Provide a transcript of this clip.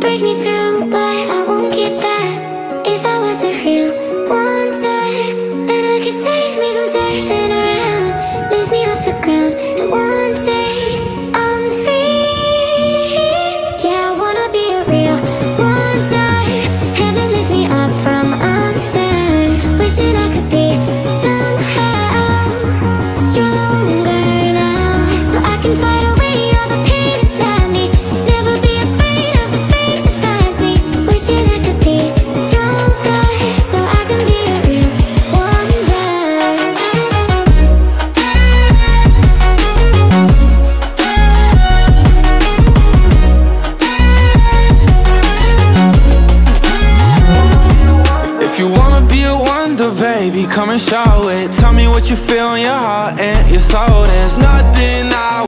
break me through baby, come and show it Tell me what you feel in your heart and your soul. There's no